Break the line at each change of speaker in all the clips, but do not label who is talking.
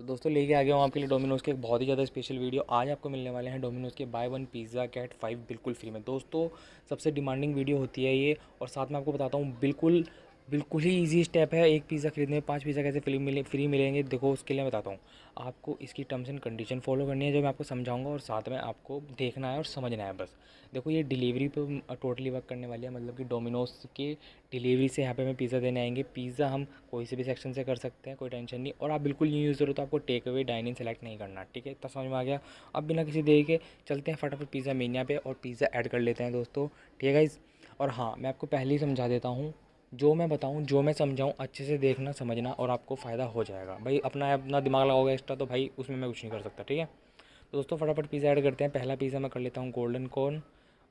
तो दोस्तों, लेके आ गया हूँ आपके लिए डोमिनोज़ के एक बहुत ही ज़्यादा स्पेशल वीडियो आज आपको मिलने वाले हैं डोमिनोज़ के buy one pizza get five बिल्कुल फ्री में। दोस्तों, सबसे डिमांडिंग वीडियो होती है ये और साथ में आपको बताता हूँ, बिल्कुल बिल्कुल ही इजी स्टेप है। एक पिज़्ज़ा खरीदने में पाँच पिज़्ज़ा कैसे फ्री मिले फ्री मिलेंगे, देखो उसके लिए बताता हूँ। आपको इसकी टर्म्स एंड कंडीशन फॉलो करनी है, जो मैं आपको समझाऊँगा और साथ में आपको देखना है और समझना है बस। देखो ये डिलीवरी पे टोटली वर्क करने वाली है मतलब कि डोमिनोज के डिलीवरी से यहाँ पे हमें पिज़्ज़ा देने आएँगे। पिज़्ज़ा हम कोई से भी सेक्शन से कर सकते हैं, कोई टेंशन नहीं। और आप बिल्कुल न्यू यूज़र हो तो आपको टेक अवे डाइनिंग सेलेक्ट नहीं करना, ठीक है? इतना समझ में आ गया? अब बिना किसी देरी के चलते हैं फटाफट पिज़्ज़ा मीनिया पे और पिज़्ज़ा ऐड कर लेते हैं दोस्तों, ठीक है गाइज़ और हाँ मैं आपको पहले ही समझा देता हूँ जो मैं बताऊँ, जो मैं समझाऊँ, अच्छे से देखना, समझना और आपको फ़ायदा हो जाएगा। भाई, अपना अपना दिमाग लगाओगे एक्स्ट्रा तो भाई उसमें मैं कुछ नहीं कर सकता, ठीक है? तो दोस्तों, फटाफट पिज़्ज़ा ऐड करते हैं। पहला पिज़्ज़ा मैं कर लेता हूँ गोल्डन कॉर्न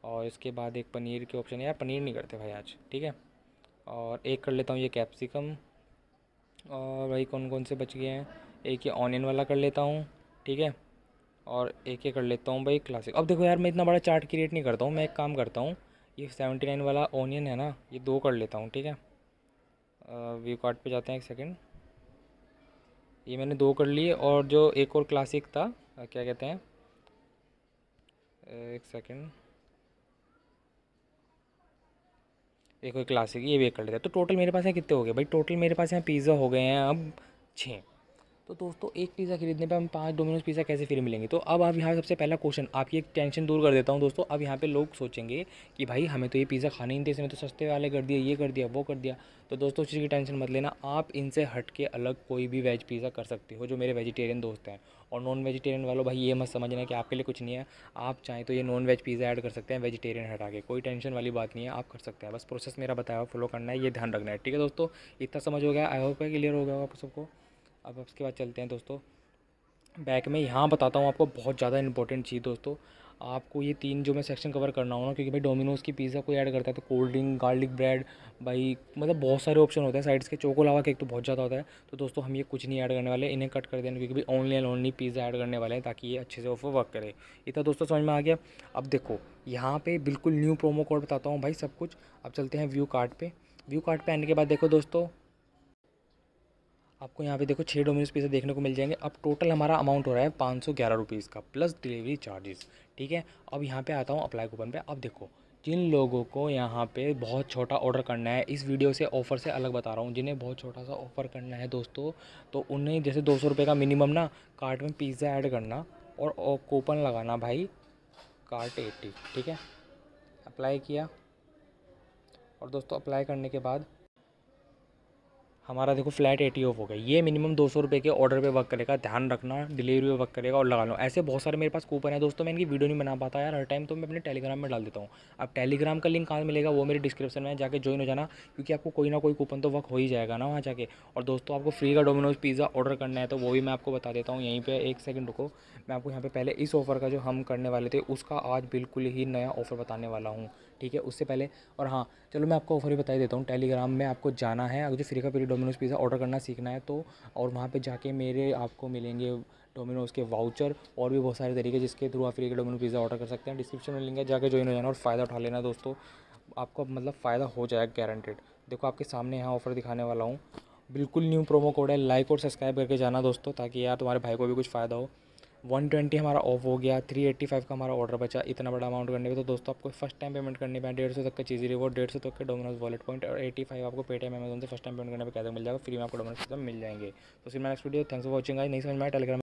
और इसके बाद एक पनीर के ऑप्शन है। यार, पनीर नहीं करते भाई आज, ठीक है? और एक कर लेता हूँ ये कैप्सिकम और भाई कौन कौन से बच गए हैं? एक ये ऑनियन वाला कर लेता हूँ, ठीक है? और एक ये कर लेता हूँ भाई क्लासिक अब देखो यार, मैं इतना बड़ा चार्ट क्रिएट नहीं करता हूँ, मैं एक काम करता हूँ। ये सेवेंटी नाइन वाला ओनियन है ना, ये दो कर लेता हूँ, ठीक है? व्यू कार्ड पे जाते हैं एक सेकंड ये मैंने दो कर लिए और जो एक और क्लासिक था क्या कहते हैं? एक सेकंड एक और क्लासिक ये भी एक कर लेते हैं। तो टोटल मेरे पास यहाँ कितने हो गए? भाई टोटल मेरे पास यहाँ पिज़्ज़ा हो गए हैं अब छः तो दोस्तों, एक पिज़्ज़ा खरीदने पे हम पाँच डोमिनोज पिज़्ज़ा कैसे फ्री मिलेंगे? तो अब आप यहाँ सबसे पहला क्वेश्चन आपकी एक टेंशन दूर कर देता हूँ दोस्तों। अब यहाँ पे लोग सोचेंगे कि भाई, हमें तो ये पिज़्ज़ा खाने नहीं थे इसमें तो सस्ते वाले कर दिए ये कर दिया, वो कर दिया। तो दोस्तों उस चीज़ की टेंशन मत लेना। आप इनसे हट के अलग कोई भी वेज पिज़्ज़ा कर सकते हो, जो मेरे वेजिटेरियन दोस्त हैं। और नॉन वेजिटेरियन वालों, भाई, ये मत समझना कि आपके लिए कुछ नहीं है। आप चाहें तो ये नॉन वेज पिज़्ज़ा ऐड कर सकते हैं वेजिटेरियन हटा के। कोई टेंशन वाली बात नहीं है, आप कर सकते हैं। बस प्रोसेस मेरा बताया फॉलो करना है, ये ध्यान रखना है। ठीक है दोस्तों, इतना समझ हो गया। आई होप है क्लियर हो गया आप सबको। अब उसके बाद चलते हैं दोस्तों। बैक में यहाँ बताता हूँ आपको बहुत ज़्यादा इंपॉर्टेंट चीज़ दोस्तों। आपको ये तीन जो मैं सेक्शन कवर करना हो ना, क्योंकि भाई डोमिनोज़ की पिज़्ज़ा कोई ऐड करता है तो कोल्ड ड्रिंक गार्लिक ब्रेड भाई मतलब बहुत सारे ऑप्शन होते हैं साइड्स के। चोको लावा केक तो बहुत ज़्यादा होता है। तो दोस्तों हम ये कुछ नहीं ऐड करने वाले, इन्हें कट कर देना, क्योंकि भाई only and only pizza add करने वाले हैं, ताकि ये अच्छे से ऑफ़र वर्क करे। इतना दोस्तों समझ में आ गया। अब देखो, यहाँ पर बिल्कुल न्यू प्रोमो कोड बताता हूँ भाई सब कुछ। अब चलते हैं व्यू कार्ड पर व्यू कार्ड पर आने के बाद देखो दोस्तों आपको यहाँ पे देखो छः डोमिनोज पिज़्ज़ा देखने को मिल जाएँगे। अब टोटल हमारा अमाउंट हो रहा है पाँच सौ ग्यारह रुपीज़ का प्लस डिलीवरी चार्जेस ठीक है? अब यहाँ पे आता हूँ अप्लाई कूपन पे। अब देखो, जिन लोगों को यहाँ पे बहुत छोटा ऑर्डर करना है, इस वीडियो से ऑफ़र से अलग बता रहा हूँ, जिन्हें बहुत छोटा सा ऑफ़र करना है दोस्तों तो उन्हें जैसे दो सौ का मिनिमम ना कार्ट में पिज़्ज़ा ऐड करना और कूपन लगाना भाई कार्ट एट्टी ठीक है? अप्लाई किया। और दोस्तों अप्लाई करने के बाद हमारा देखो फ्लैट एटी ऑफ़ हो गया। ये मिनिमम दो सौ रुपये के ऑर्डर पे वर्क करेगा, ध्यान रखना डिलीवरी पे वर्क करेगा और लगा लो। ऐसे बहुत सारे मेरे पास कूपन है दोस्तों, मैं इनकी वीडियो नहीं बना पाता यार, हर टाइम तो मैं अपने टेलीग्राम में डाल देता हूँ। अब टेलीग्राम का लिंक कहाँ मिलेगा, वो मेरे डिस्क्रिप्शन में जाकर ज्वाइन हो जाना, क्योंकि आपको कोई ना कोई कूपन तो वर्क हो ही जाएगा ना वहाँ जाके। और दोस्तों, आपको फ्री का डोमिनोज पिज़्ज़ा ऑर्डर करना है तो वो भी मैं आपको बता देता हूँ, यहीं पर एक सेकंड रुको। मैं आपको यहाँ पर पहले इस ऑफ़र का जो हम करने वाले थे, उसका आज बिल्कुल ही नया ऑफ़र बताने वाला हूँ। ठीक है, उससे पहले। और हाँ चलो मैं आपको ऑफ़र भी बता देता हूँ। टेलीग्राम में आपको जाना है। अगर जो फ्री का फ्री डोमिनोज पिज़्ज़ा ऑर्डर करना सीखना है तो और वहाँ पर जाके मेरे आपको मिलेंगे डोमिनोज के वाउचर और भी बहुत सारे तरीके जिसके थ्रू आप फ्री का डोमिनो पिज़्ज़ा ऑर्डर कर सकते हैं। डिस्क्रिप्शन में लिंक है जाकर ज्वाइन हो जाना और फ़ायदा उठा लेना दोस्तों। आपको मतलब फ़ायदा हो जाएगा गारंटेड देखो, आपके सामने यहाँ ऑफ़र दिखाने वाला हूँ। बिल्कुल न्यू प्रोमो कोड है। लाइक और सब्सक्राइब करके जाना दोस्तों, ताकि यार तुम्हारे भाई को भी कुछ फ़ायदा हो। वन ट्वेंटी हमारा ऑफ़ हो गया, थ्री एट्टी फाइव का हमारा ऑर्डर बचा, इतना बड़ा अमाउंट करने पे। तो दोस्तों, आपको फ़र्स्ट टाइम पेमेंट करने पे, डेढ़ सौ तक का चीज़ रिवॉर्ड डेढ़ सौ तक के डोमिनोज वॉलेट पॉइंट और एटी फाइव आपको पेटीएम अमेजन से फ़र्स्ट टाइम पेमेंट करने पे कैसे मिल जाएगा फ्री में आपको डोमिनोज मिल जाएँगे। तो फिर मैं next video thanks for watching आई नहीं समझ में टेलीग्राम